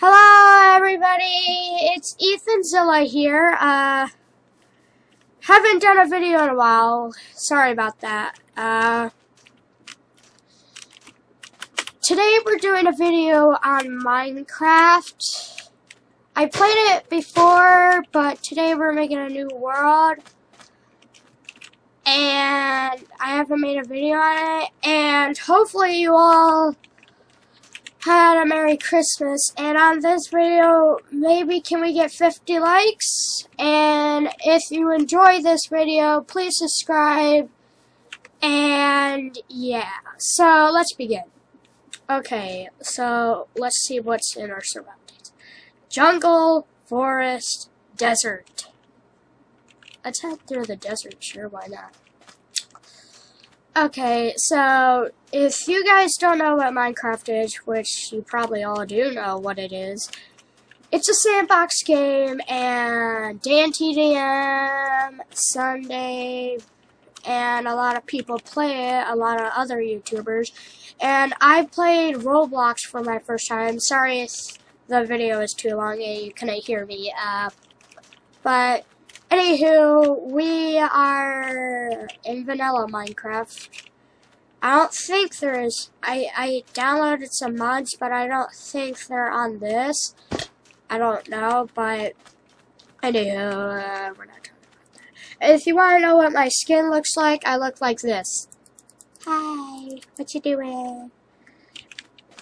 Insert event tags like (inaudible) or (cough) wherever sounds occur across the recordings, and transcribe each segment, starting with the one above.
Hello, everybody. It's Ethan Zilla here. Uh, haven't done a video in a while. Sorry about that. Uh, today we're doing a video on Minecraft. I played it before, but today we're making a new world. And I haven't made a video on it. And hopefully you all had a Merry Christmas. And on this video, maybe can we get 50 likes? And if you enjoy this video, please subscribe. And yeah, so let's begin. Okay, so let's see what's in our surroundings. Jungle, forest, desert. Let's head through the desert, sure, why not? Okay, so if you guys don't know what Minecraft is, which you probably all do know what it is, it's a sandbox game, and Dan TDM, Sunday, and a lot of people play it, a lot of other YouTubers, and I played Roblox for my first time. Sorry if the video is too long and you couldn't hear me, uh, but Anywho, we are in vanilla Minecraft. I don't think there is. I, I downloaded some mods, but I don't think they're on this. I don't know, but anywho, uh, we're not talking about that. If you want to know what my skin looks like, I look like this. Hi, what you doing?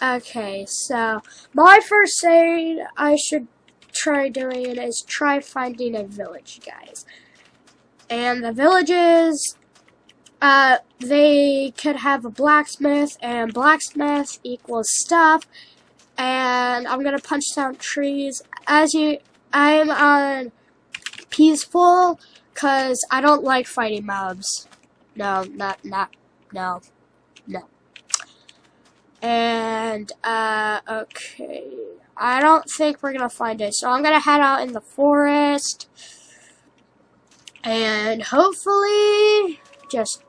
Okay, so my first thing I should try doing is try finding a village, guys. And the villages, uh, they could have a blacksmith, and blacksmith equals stuff. And I'm gonna punch down trees. As you, I'm on peaceful, cause I don't like fighting mobs. No, not, not, no, no. And, uh, okay. I don't think we're gonna find it. So I'm gonna head out in the forest. And hopefully, just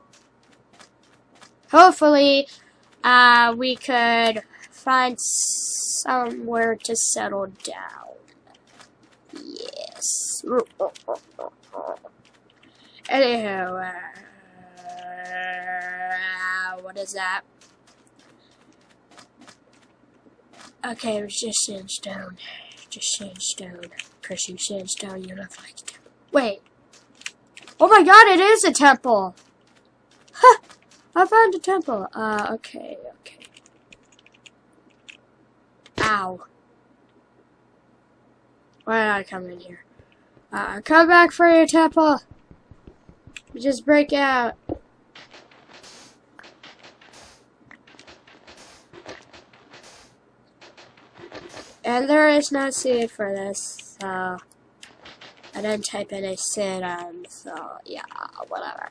hopefully, uh, we could find somewhere to settle down. Yes. Anyhow, uh, what is that? Okay, it was just sandstone. Just sandstone. Pressing sandstone, you look like it. Wait. Oh my god, it is a temple! Huh! I found a temple. Uh, okay, okay. Ow. Why did I come in here? Uh, come back for your temple! Just break out. And there is no seed for this, so I didn't type in a seed, um, so yeah, whatever.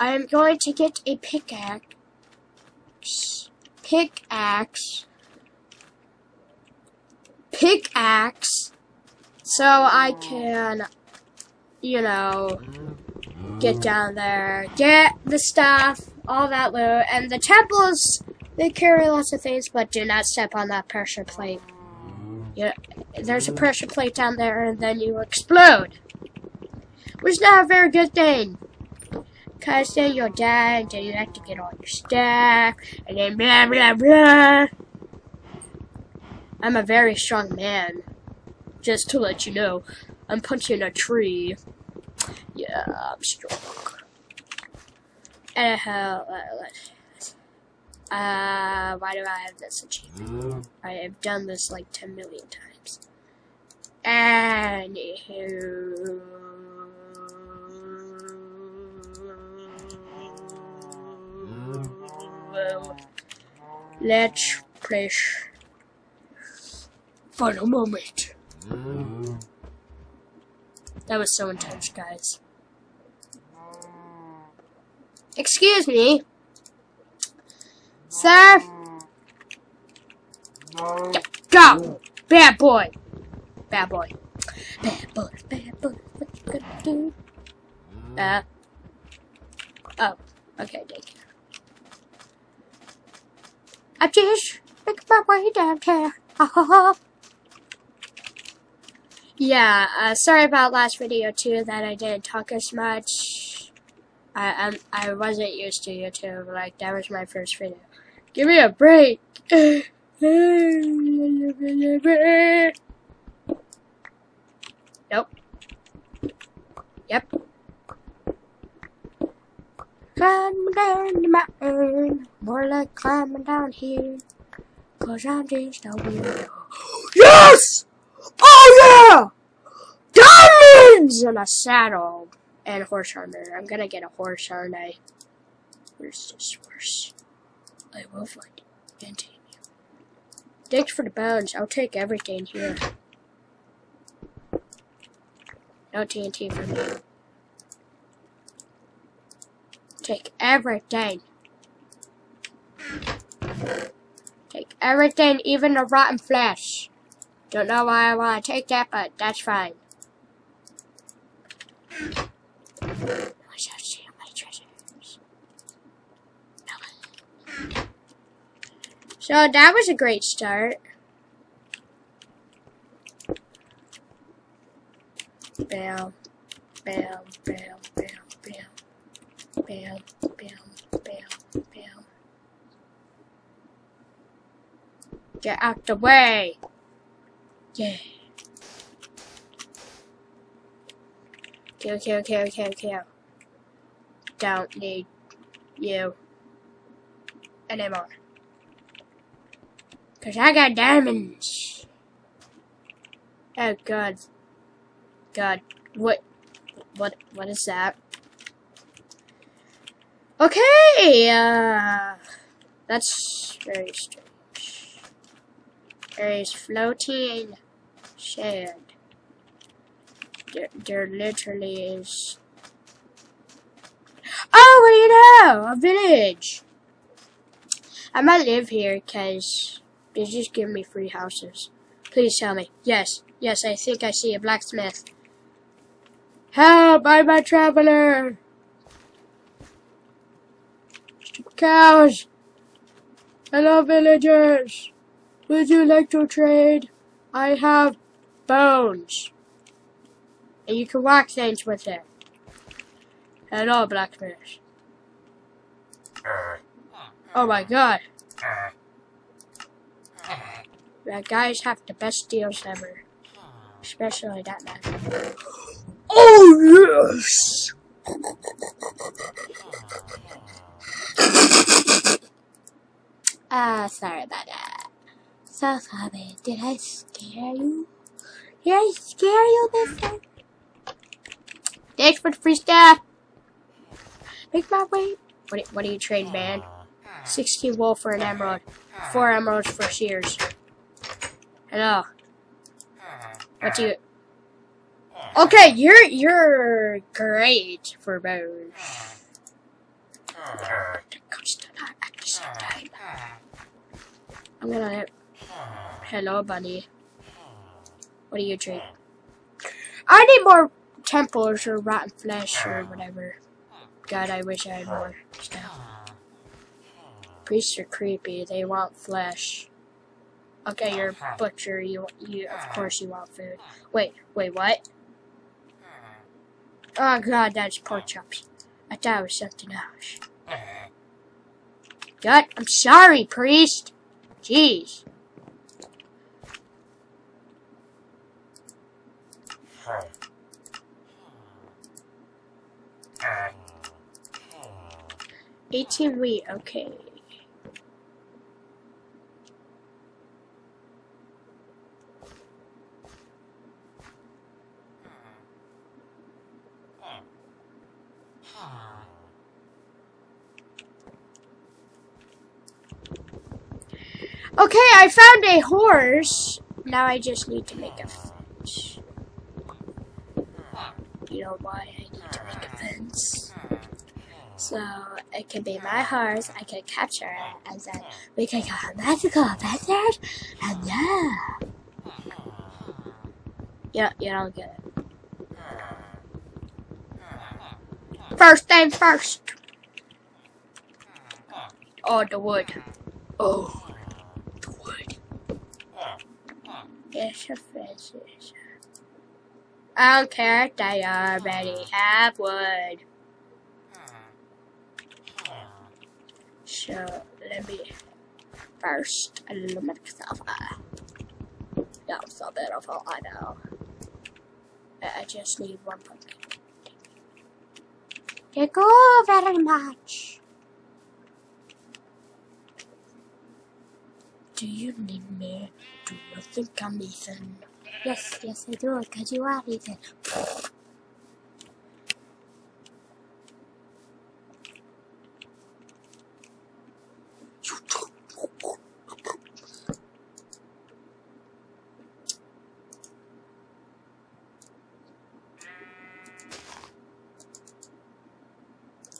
I'm going to get a pickaxe, pickaxe, pickaxe, so I can, you know, get down there, get the stuff, all that loot, and the temples they carry lots of things, but do not step on that pressure plate. Yeah, there's a pressure plate down there, and then you explode. Which is not a very good thing. Because then you'll die, and then you have to get all your stuff, and then blah, blah, blah. I'm a very strong man. Just to let you know, I'm punching a tree. Yeah, I'm strong. Anyhow, uh, let's... Uh, why do I have this achievement? I have done this like 10 million times. Anywho. Let's press for a moment. That was so intense, guys. Excuse me. Sir? Go! Bad boy! Bad boy. Bad boy, bad boy, what you gonna do? Uh. Oh, okay, you. I just Make my way down here. Ha ha ha. Yeah, uh, sorry about last video too that I didn't talk as much. I I'm, I wasn't used to YouTube. Like that was my first video. Give me a break. nope. Yep. Climbing down the mountain, more like climbing down here. Cause I'm just a weirdo. Yes! Oh yeah! Diamonds! And a saddle. And a horse armor. I'm gonna get a horse, aren't I? Where's this horse? I will find it. Continue. Thanks for the bones. I'll take everything here. No TNT for me. Take everything. Take everything, even the rotten flesh. Don't know why I want to take that, but that's fine. I shall see my treasures. So that was a great start. Bam, bam, bam, bam, bam, bam, bam, bam, bam. Get out the way! Yeah. Okay, okay, okay, okay, okay. Don't need you anymore. Cause I got diamonds. Oh god. God. What what what is that? Okay, uh that's very strange. There is floating sand. There, there literally is. Oh, what do you know? A village. I might live here because they just give me free houses. Please tell me. Yes, yes, I think I see a blacksmith. Help! I'm a traveler! Cows! Hello, villagers! Would you like to trade? I have bones. And you can walk things with it. Hello, blacksmith. Uh. Oh my god. Uh. That guys have the best deals ever. Especially that man. Oh yes! Ah, uh, sorry about that. So sorry. Did I scare you? Did I scare you, mister? Thanks for the free stuff. Make my way. What, what do you trade, man? 16 wool for an emerald. 4 emeralds for shears. Hello. What do you... Hmm. Okay, you're you're great for bows. I'm gonna. Hello, buddy. What do you drink? I need more temples or rotten flesh or whatever. God, I wish I had more stuff. Priests are creepy. They want flesh. Okay, oh, you're a butcher. You, you, of hmm. course, you want food. Wait, wait, what? Hmm. Oh God, that's pork hmm. chops. I thought it was something else. God, I'm sorry, priest. Jeez. Eighteen wheat, okay. Okay, I found a horse. Now I just need to make a fence. You know why I need to make a fence? So it can be my horse, I can capture it, and then we can go on magical adventures, and yeah. Yeah, you don't get it. First thing first. Oh, the wood. Oh. I don't care they already have wood. So let me first illuminate myself. Uh, yeah, I'm so beautiful, I know. Uh, I just need one pumpkin. Thank you very much. Do you need me? Do you think I'm Ethan? Yes, yes, I do, because you are Ethan.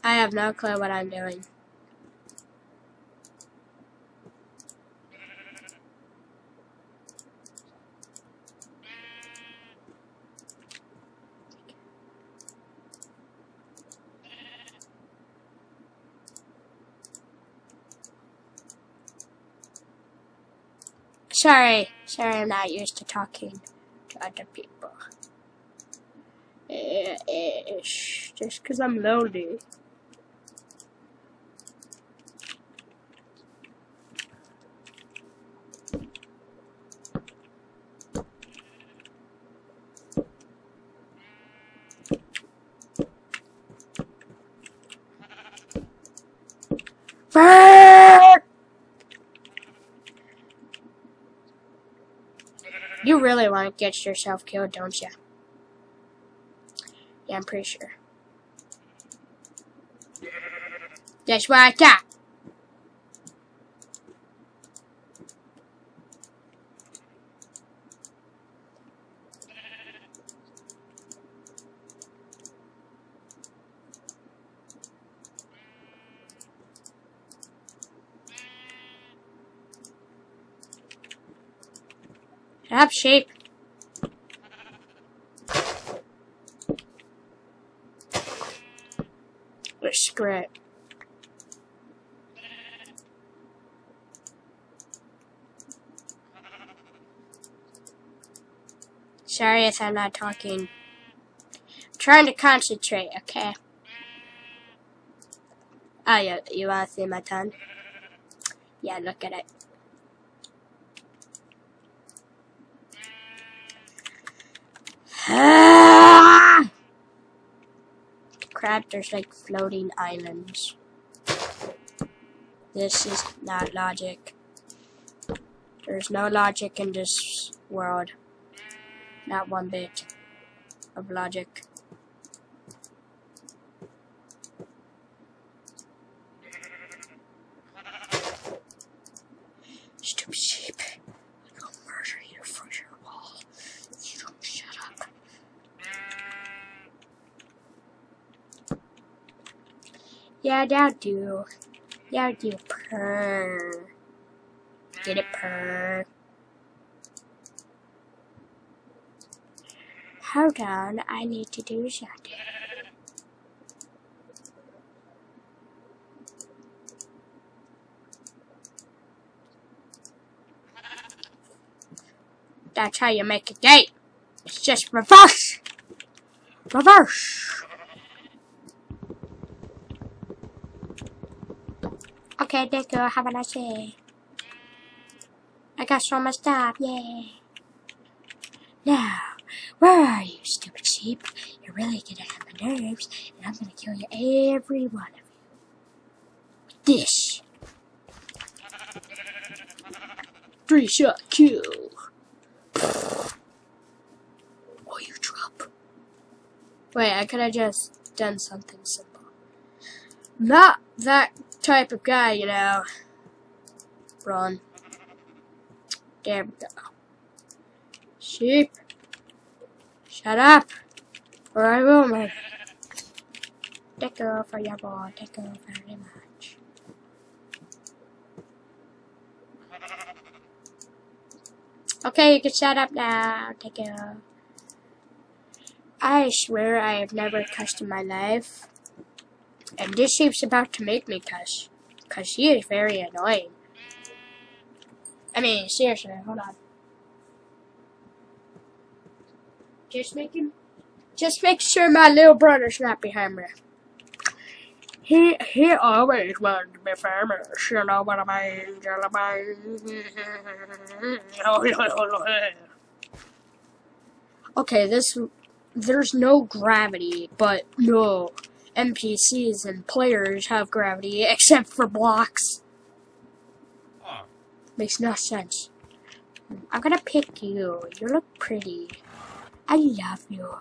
I have no clue what I'm doing. Sorry, sorry, I'm not used to talking to other people. Eh, eh, just because I'm lonely. You really want to get yourself killed, don't you? Yeah, I'm pretty sure. That's what I thought. Shape. Let's. Sorry if I'm not talking. I'm trying to concentrate, okay? Oh, yeah, you want to see my tongue? Yeah, look at it. Crap, there's like floating islands. This is not logic. There's no logic in this world. Not one bit of logic. Stupid sheep. I'll murder you for your wall. You don't shut up. That'll do. That'll do. Purr. Get it, purr. Hold on, I need to do something. That's how you make a gate. It's just reverse. Reverse. Okay, Dicker, have a nice day. I got so much stuff, yeah. Now, where are you, stupid sheep? You're really getting on my nerves, and I'm gonna kill you, every one of you. This. Three shot kill. Oh, you drop. Wait, I could have just done something simple. Not that type of guy, you know. Run. There we go. Sheep. Shut up. Or I will murder. Take for your boy. Take her very much. Okay, you can shut up now. Take care. I swear I have never cussed in my life. And this sheep's about to make me cuss. Because she is very annoying. I mean, seriously, hold on. Just making, just make sure my little brother's not behind me. He he always wanted to be famous, you know what I mean? Mean? (laughs) okay, this there's no gravity, but no NPCs and players have gravity (laughs) except for blocks. Makes no sense. I'm gonna pick you. You look pretty. I love you.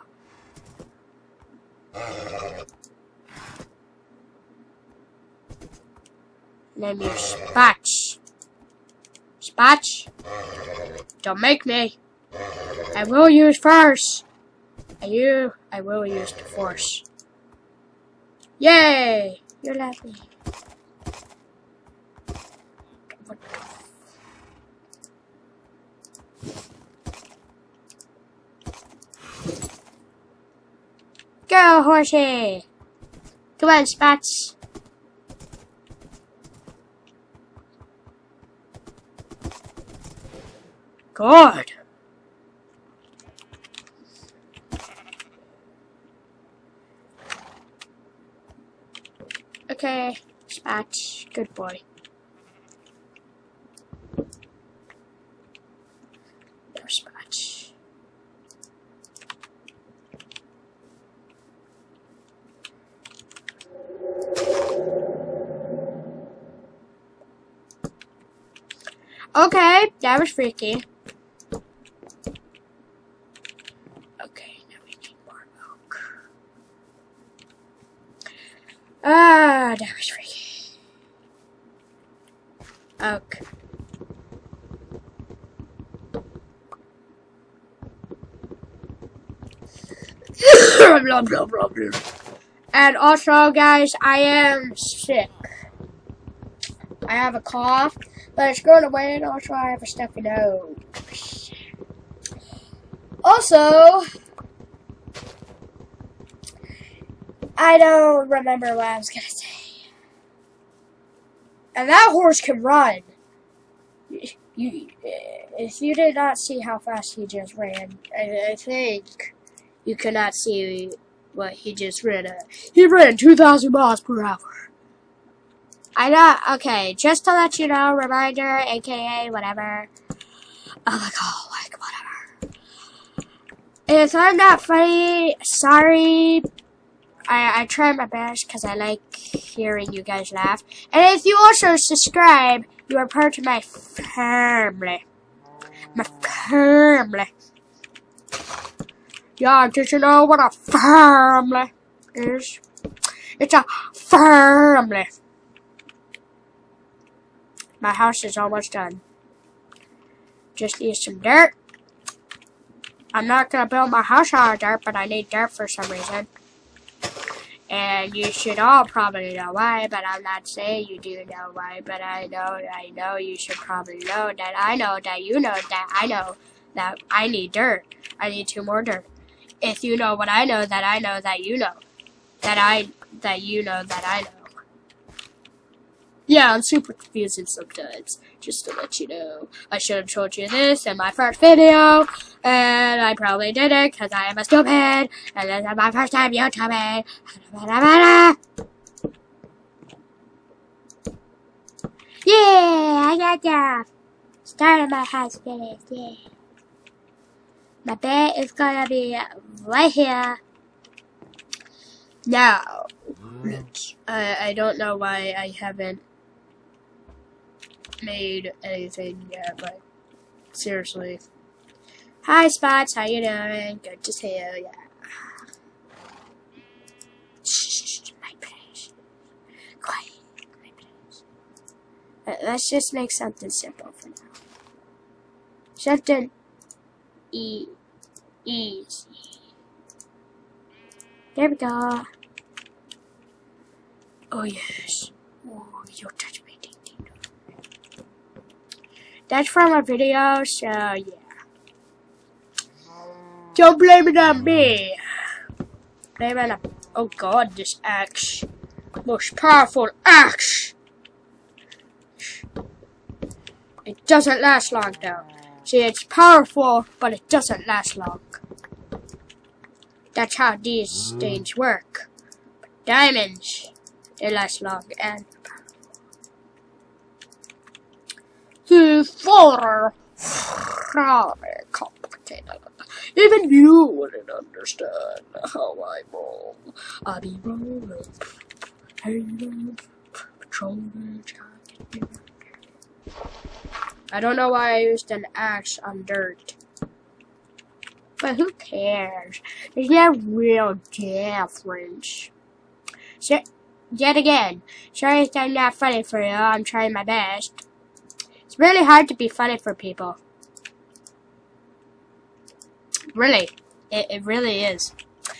Name you Spatch. Spatch. Don't make me. I will use force. You, I will use the force. Yay! You're laughing. Go, horsey! Come on, Spats. God. Okay, Spats. Good boy. No Spats. Okay, that was freaky. Okay, now we need more oak. Ah, was freaky. Oak. blah, blah, blah, blah. And also, guys, I am sick. I have a cough, but it's going away, and also I have a stuffy nose. Also, I don't remember what I was gonna say. And that horse can run. You, if you did not see how fast he just ran, I, I think you could not see what he just ran at. He ran 2,000 miles per hour. I know, okay, just to let you know, reminder, aka whatever. Oh my god, like, whatever. If I'm not funny, sorry. I, I try my best because I like hearing you guys laugh. And if you also subscribe, you are part of my family. My family. Yeah, did you know what a family is? It's a family. My house is almost done. Just need some dirt. I'm not gonna build my house out of dirt, but I need dirt for some reason. And you should all probably know why, but I'm not saying you do know why, but I know, I know you should probably know that I know that you know that I know that I need dirt. I need two more dirt. If you know what I know, that I know that you know. That I, that you know that I know. Yeah, I'm super confusing sometimes, just to let you know. I should have told you this in my first video, and I probably didn't, because I am a stupid, and this is my first time YouTubing. Yeah, I got that. Started my house finished, yeah. My bed is gonna be right here. Now, I, I don't know why I haven't made anything yet, but seriously. Hi Spots, how you doing? Good to see you, yeah. Shh, my place. Quiet, my place. Let's just make something simple for now. Something e easy. There we go. Oh yes. Oh, you touch That's from a video, so yeah. Don't blame it on me. Blame it on. Oh god, this axe. Most powerful axe. It doesn't last long though. See, it's powerful, but it doesn't last long. That's how these mm. things work. Diamonds, they last long and the four complicated. Even you wouldn't understand how I roll. I be rolling, hanging, patrolling. I don't know why I used an axe on dirt. But who cares? There's no real difference. So, yet again, sorry if I'm not funny for you. I'm trying my best. It's really hard to be funny for people. Really. It, it really is.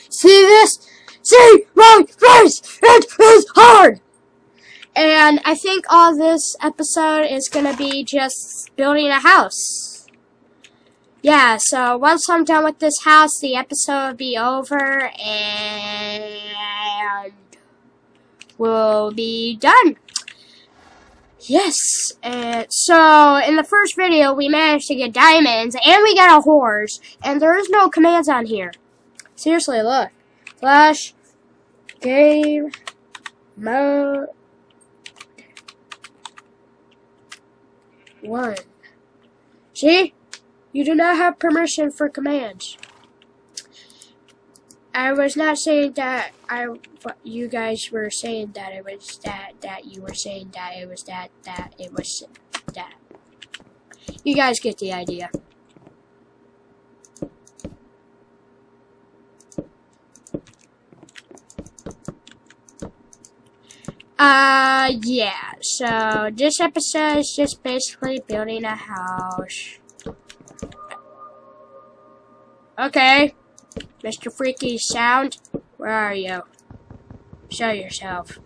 See this? See my face! It is hard! And I think all this episode is gonna be just building a house. Yeah, so once I'm done with this house, the episode will be over and we'll be done. Yes, and so in the first video we managed to get diamonds and we got a horse and there is no commands on here. Seriously, look. Flash, game, mode, one. See? You do not have permission for commands. I was not saying that I you guys were saying that it was that that you were saying that it was that that it was that. You guys get the idea. Uh, yeah, so this episode is just basically building a house. Okay, Mr. Freaky Sound, where are you? Show yourself.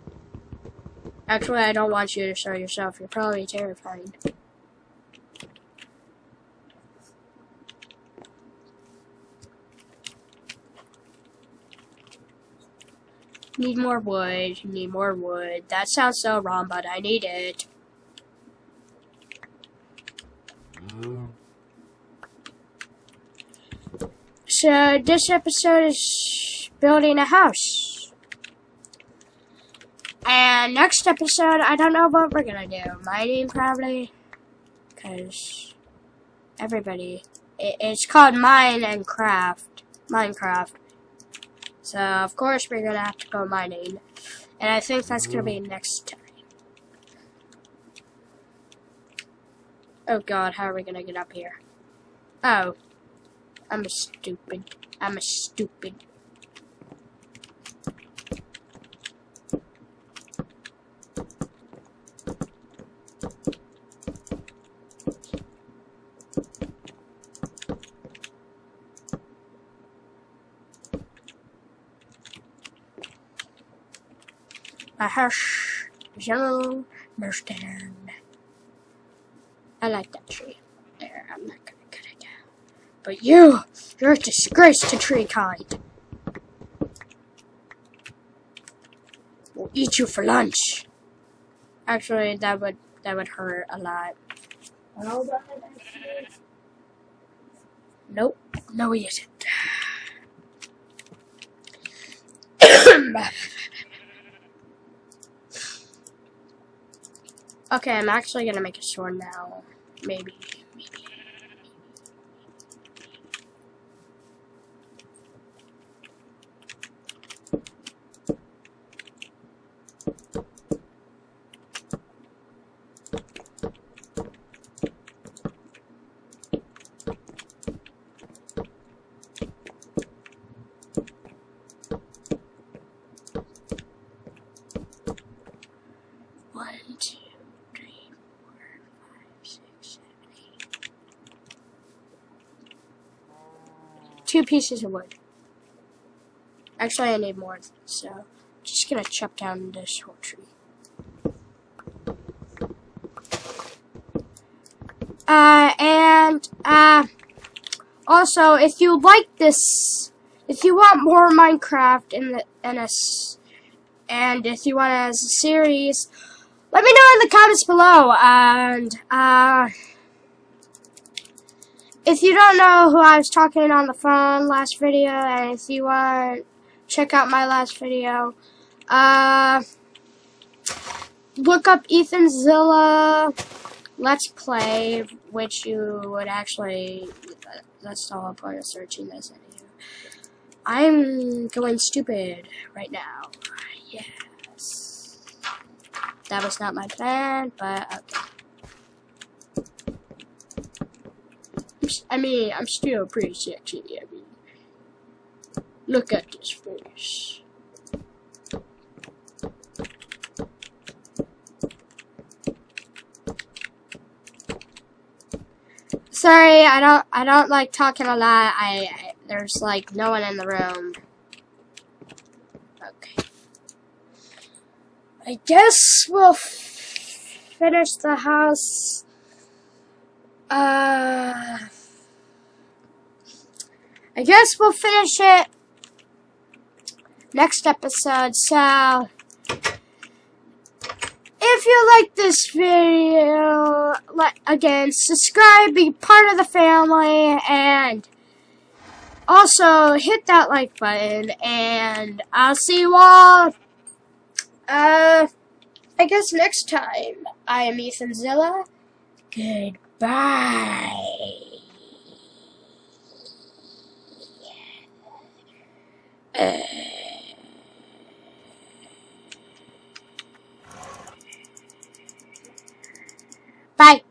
Actually, I don't want you to show yourself. You're probably terrifying. Need more wood. Need more wood. That sounds so wrong, but I need it. Mm. So this episode is building a house. And next episode, I don't know what we're gonna do. Mining probably, because everybody. It, it's called Mine and Craft. Minecraft. So of course we're gonna have to go mining, and I think that's gonna be mm. next time. Oh God, how are we gonna get up here? Oh, I'm a stupid. I'm a stupid. A harsh general understand. I like that tree. There, I'm not gonna cut it down. But you, you're a disgrace to tree kind. We'll eat you for lunch. Actually, that would that would hurt a lot. Nope, no he isn't. (coughs) okay, I'm actually gonna make a sword now. Maybe, Two pieces of wood. Actually, I need more, so just gonna chop down this whole tree. Uh, and, uh, also, if you like this, if you want more Minecraft in the, in a, and if you want it as a series, let me know in the comments below. And uh, if you don't know who I was talking on the phone last video, and if you want check out my last video, uh, look up Ethan Zilla Let's Play, which you would actually, that's the whole point of searching this anyway. I'm going stupid right now. Yes. That was not my plan, but okay. I mean, I'm still pretty sexy. I mean, look at this face. Sorry, I don't. I don't like talking a lot. I, I there's like no one in the room. Okay. I guess we'll finish the house. Uh. I guess we'll finish it next episode. So, if you like this video, like again, subscribe, be part of the family, and also hit that like button. And I'll see you all. Uh, I guess next time. I am Ethan Zilla. Goodbye. えー、バイ。